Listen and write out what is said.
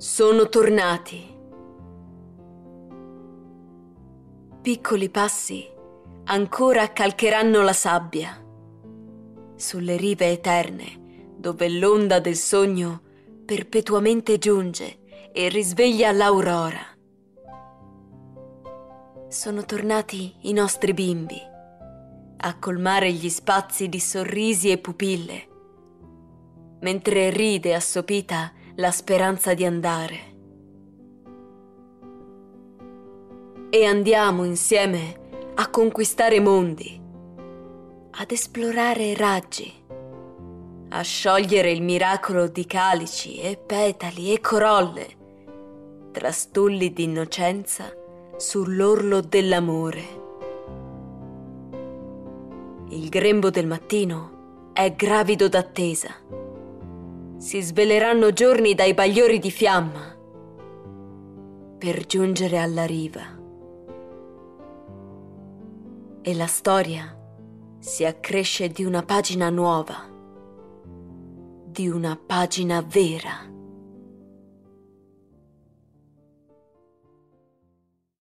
Sono tornati. Piccoli passi ancora calcheranno la sabbia sulle rive eterne dove l'onda del sogno perpetuamente giunge e risveglia l'aurora. Sono tornati i nostri bimbi a colmare gli spazi di sorrisi e pupille, mentre ride assopita la speranza di andare. E andiamo insieme a conquistare mondi, ad esplorare raggi, a sciogliere il miracolo di calici e petali e corolle, trastulli di innocenza sull'orlo dell'amore. Il grembo del mattino è gravido d'attesa. Si sveleranno giorni dai bagliori di fiamma per giungere alla riva. E la storia si accresce di una pagina nuova, di una pagina vera.